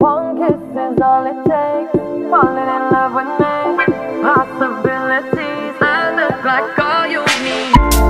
One kiss is all it takes. Falling in love with me. Possibilities, I look like all you need.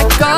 I got.